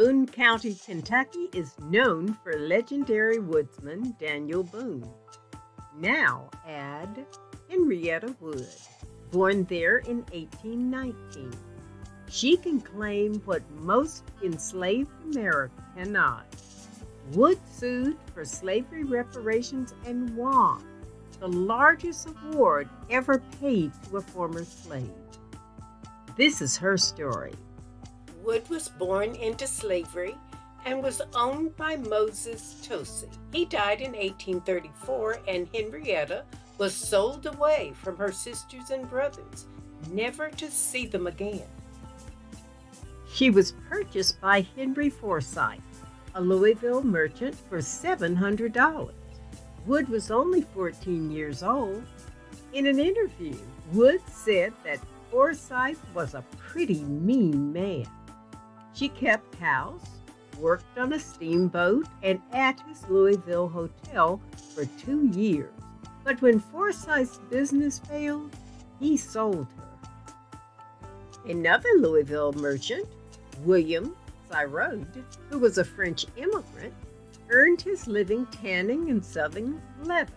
Boone County, Kentucky is known for legendary woodsman Daniel Boone. Now add Henrietta Wood, born there in 1819. She can claim what most enslaved America cannot. Wood sued for slavery reparations and won the largest award ever paid to a former slave. This is her story. Wood was born into slavery and was owned by Moses Tousey. He died in 1834, and Henrietta was sold away from her sisters and brothers, never to see them again. She was purchased by Henry Forsyth, a Louisville merchant, for $700. Wood was only 14 years old. In an interview, Wood said that Forsyth was a pretty mean man. She kept house, worked on a steamboat, and at his Louisville hotel for two years. But when Forsyth's business failed, he sold her. Another Louisville merchant, William Cirode, who was a French immigrant, earned his living tanning and selling leather,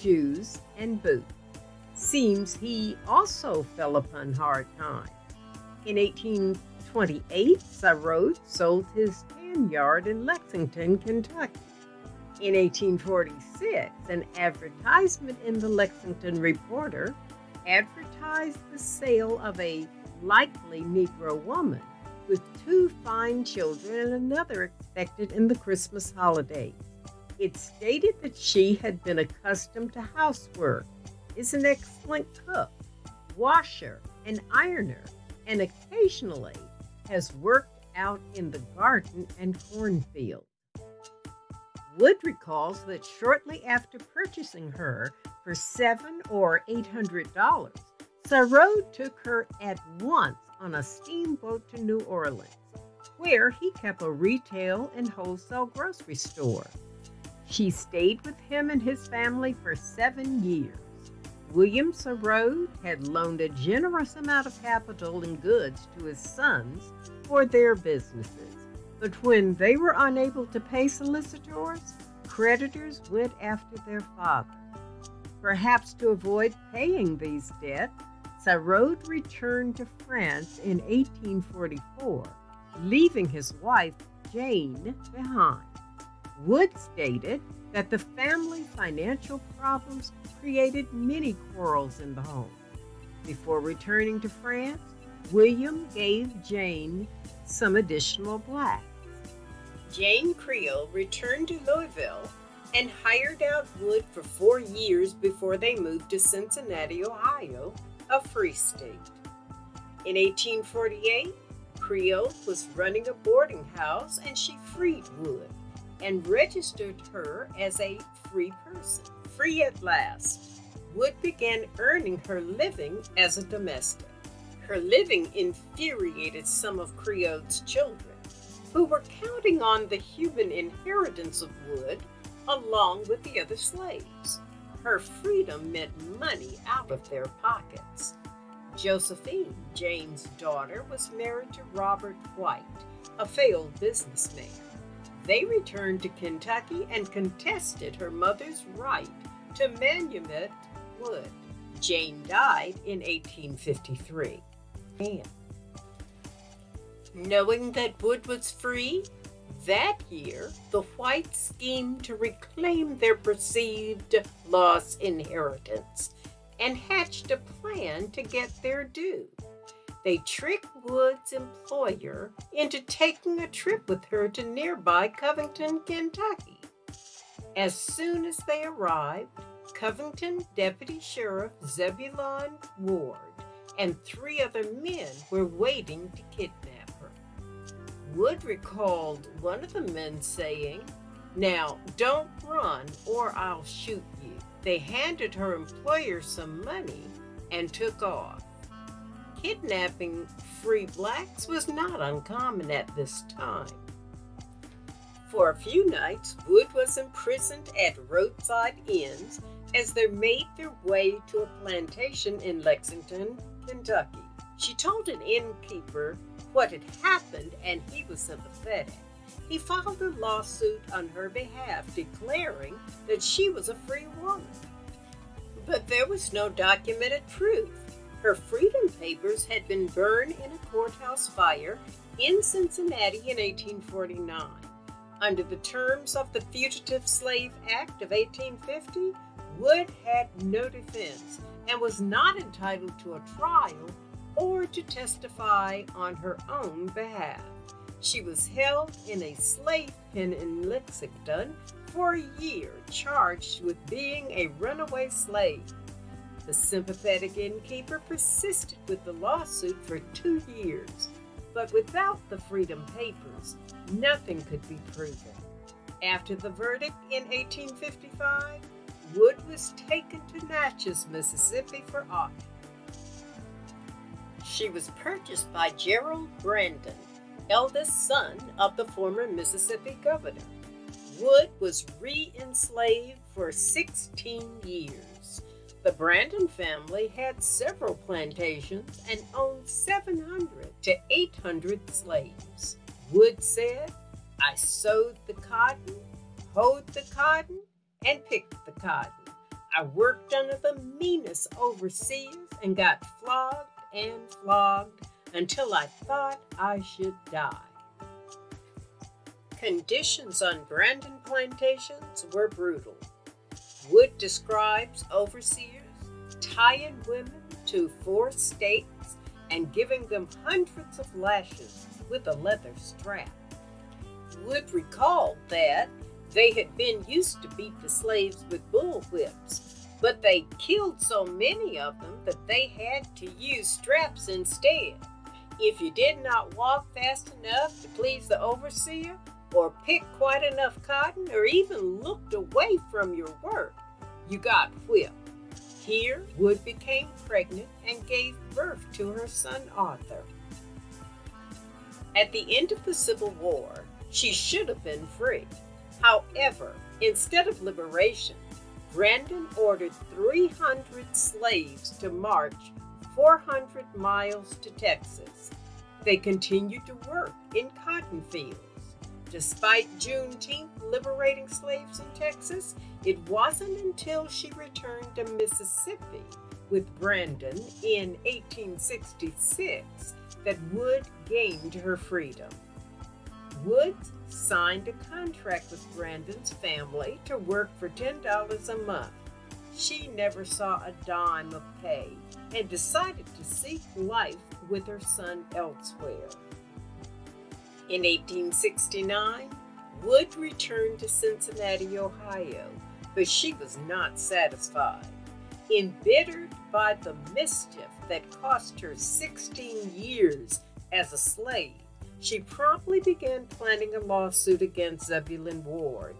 shoes, and boots. Seems he also fell upon hard times. In 1828, Cirode sold his tan yard in Lexington, Kentucky. In 1846, an advertisement in the Lexington Reporter advertised the sale of a likely Negro woman with two fine children and another expected in the Christmas holidays. It stated that she had been accustomed to housework, is an excellent cook, washer, and ironer, and occasionally has worked out in the garden and cornfield. Wood recalls that shortly after purchasing her for seven or eight hundred dollars, Cirode took her at once on a steamboat to New Orleans, where he kept a retail and wholesale grocery store. She stayed with him and his family for seven years. William Cirode had loaned a generous amount of capital and goods to his sons for their businesses. But when they were unable to pay solicitors, creditors went after their father. Perhaps to avoid paying these debts, Cirode returned to France in 1844, leaving his wife Jane behind. Wood stated that the family financial problems created many quarrels in the home. Before returning to France, William gave Jane some additional black. Jane Creel returned to Louisville and hired out Wood for four years before they moved to Cincinnati, Ohio, a free state. In 1848, Creel was running a boarding house and she freed Wood and registered her as a free person. Free at last, Wood began earning her living as a domestic. Her living infuriated some of Creel's children, who were counting on the human inheritance of Wood along with the other slaves. Her freedom meant money out of their pockets. Josephine, Jane's daughter, was married to Robert White, a failed businessman. They returned to Kentucky and contested her mother's right to manumit wood. Jane died in 1853. And knowing that wood was free, that year, the whites schemed to reclaim their perceived lost inheritance and hatched a plan to get their due. They tricked Wood's employer into taking a trip with her to nearby Covington, Kentucky. As soon as they arrived, Covington Deputy Sheriff Zebulon Ward and three other men were waiting to kidnap her. Wood recalled one of the men saying, Now, don't run or I'll shoot you. They handed her employer some money and took off. Kidnapping free blacks was not uncommon at this time. For a few nights, Wood was imprisoned at roadside inns as they made their way to a plantation in Lexington, Kentucky. She told an innkeeper what had happened and he was sympathetic. He filed a lawsuit on her behalf declaring that she was a free woman. But there was no documented proof. Her freedom papers had been burned in a courthouse fire in Cincinnati in 1849. Under the terms of the Fugitive Slave Act of 1850, Wood had no defense and was not entitled to a trial or to testify on her own behalf. She was held in a slave pen in Lexington for a year, charged with being a runaway slave. The sympathetic innkeeper persisted with the lawsuit for two years, but without the Freedom Papers, nothing could be proven. After the verdict in 1855, Wood was taken to Natchez, Mississippi for auction. She was purchased by Gerard Brandon, eldest son of the former Mississippi governor. Wood was re enslaved for 16 years. The Brandon family had several plantations and owned 700 to 800 slaves. Wood said, I sowed the cotton, hoed the cotton, and picked the cotton. I worked under the meanest overseers and got flogged and flogged until I thought I should die. Conditions on Brandon plantations were brutal. Wood describes overseers tying women to four stakes and giving them hundreds of lashes with a leather strap. Wood recalled that they had been used to beat the slaves with bull whips, but they killed so many of them that they had to use straps instead. If you did not walk fast enough to please the overseer, or picked quite enough cotton, or even looked away from your work, you got whipped. Here, Wood became pregnant and gave birth to her son Arthur. At the end of the Civil War, she should have been free. However, instead of liberation, Brandon ordered 300 slaves to march 400 miles to Texas. They continued to work in cotton fields. Despite Juneteenth liberating slaves in Texas, it wasn't until she returned to Mississippi with Brandon in 1866 that Wood gained her freedom. Wood signed a contract with Brandon's family to work for $10 a month. She never saw a dime of pay and decided to seek life with her son elsewhere. In 1869, Wood returned to Cincinnati, Ohio, but she was not satisfied. Embittered by the mischief that cost her 16 years as a slave, she promptly began planning a lawsuit against Zebulon Ward,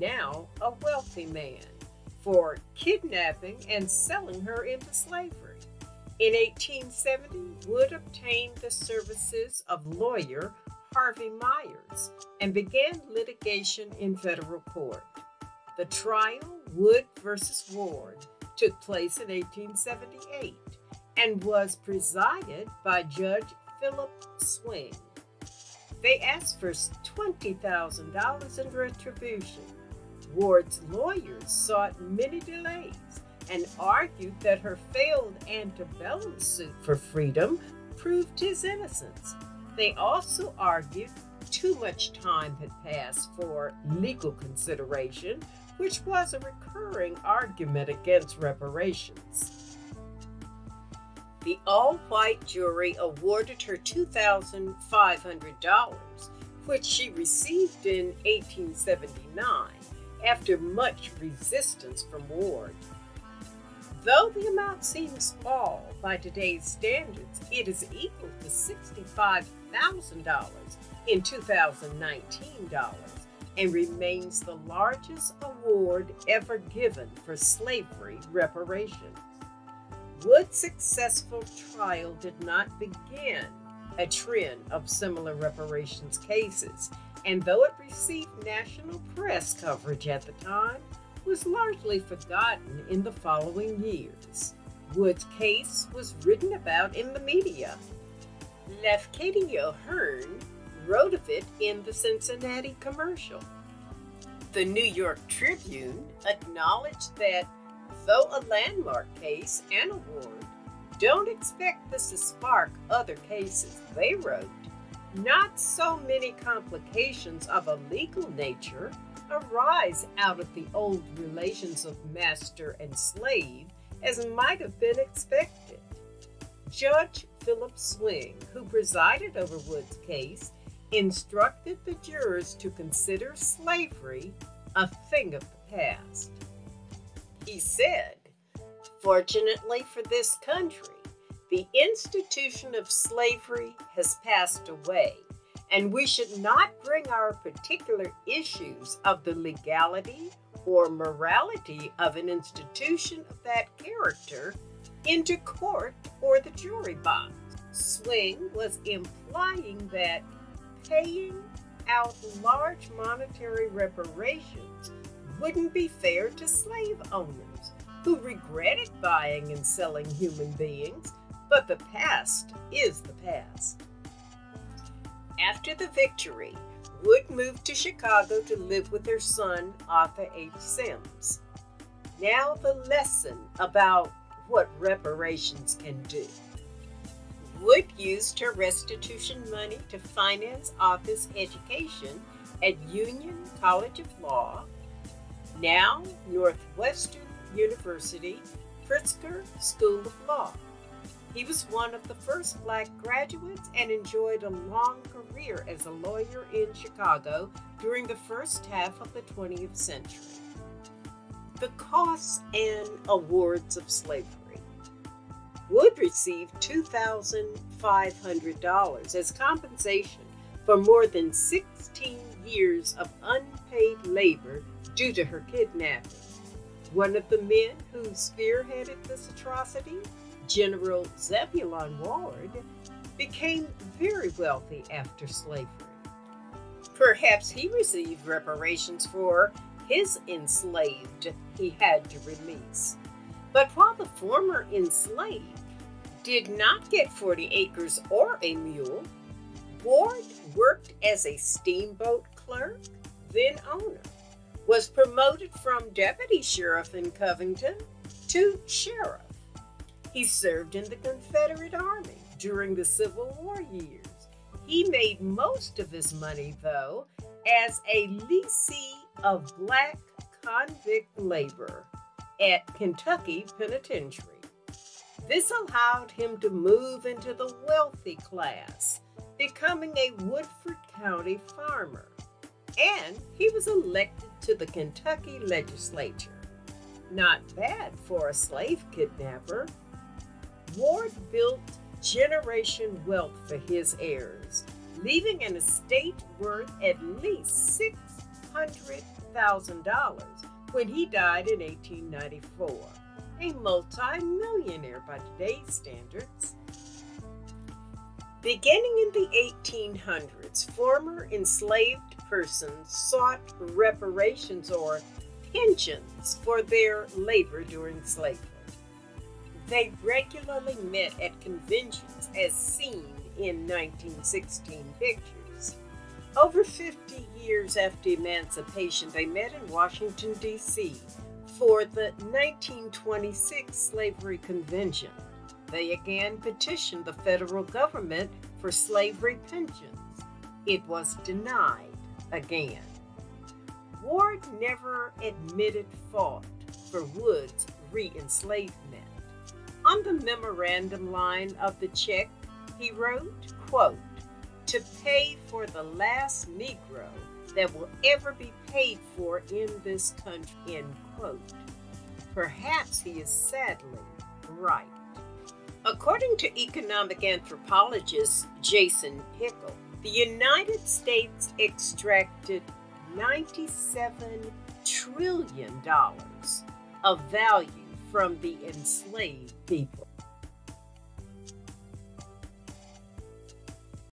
now a wealthy man, for kidnapping and selling her into slavery. In 1870, Wood obtained the services of lawyer Harvey Myers and began litigation in federal court. The trial, Wood versus Ward, took place in 1878 and was presided by Judge Philip Swing. They asked for $20,000 in retribution. Ward's lawyers sought many delays and argued that her failed antebellum suit for freedom proved his innocence. They also argued too much time had passed for legal consideration, which was a recurring argument against reparations. The all white jury awarded her $2,500, which she received in 1879 after much resistance from Ward. Though the amount seems small by today's standards, it is equal to $65,000 in 2019 dollars and remains the largest award ever given for slavery reparations. Wood's successful trial did not begin a trend of similar reparations cases, and though it received national press coverage at the time, was largely forgotten in the following years. Wood's case was written about in the media. Lafcadio Hearn wrote of it in the Cincinnati commercial. The New York Tribune acknowledged that though a landmark case and award, don't expect this to spark other cases. They wrote, not so many complications of a legal nature arise out of the old relations of master and slave as might have been expected. Judge Philip Swing, who presided over Wood's case, instructed the jurors to consider slavery a thing of the past. He said, Fortunately for this country, the institution of slavery has passed away, and we should not bring our particular issues of the legality or morality of an institution of that character into court or the jury box. Swing was implying that paying out large monetary reparations wouldn't be fair to slave owners who regretted buying and selling human beings, but the past is the past. After the victory, Wood moved to Chicago to live with her son, Arthur H. Sims. Now, the lesson about what reparations can do. Wood used her restitution money to finance Arthur's education at Union College of Law, now Northwestern University, Pritzker School of Law. He was one of the first black graduates and enjoyed a long career as a lawyer in Chicago during the first half of the 20th century. The costs and awards of slavery. Wood received $2,500 as compensation for more than 16 years of unpaid labor due to her kidnapping. One of the men who spearheaded this atrocity, General Zebulon Ward, became very wealthy after slavery. Perhaps he received reparations for his enslaved he had to release. But while the former enslaved did not get 40 acres or a mule, Ward worked as a steamboat clerk, then owner, was promoted from deputy sheriff in Covington to sheriff. He served in the Confederate Army during the Civil War years. He made most of his money, though, as a lessee of black convict labor at Kentucky Penitentiary. This allowed him to move into the wealthy class, becoming a Woodford County farmer. And he was elected to the Kentucky legislature. Not bad for a slave kidnapper. Ward built generation wealth for his heirs, leaving an estate worth at least $600,000 when he died in 1894, a multi-millionaire by today's standards. Beginning in the 1800s, former enslaved persons sought reparations or pensions for their labor during slavery. They regularly met at conventions as seen in 1916 pictures. Over 50 years after emancipation, they met in Washington, D.C. for the 1926 Slavery Convention. They again petitioned the federal government for slavery pensions. It was denied again. Ward never admitted fault for Wood's re enslavement. On the memorandum line of the check, he wrote, quote, to pay for the last Negro that will ever be paid for in this country, end quote. Perhaps he is sadly right. According to economic anthropologist Jason Hickel, the United States extracted $97 trillion of value from the enslaved people.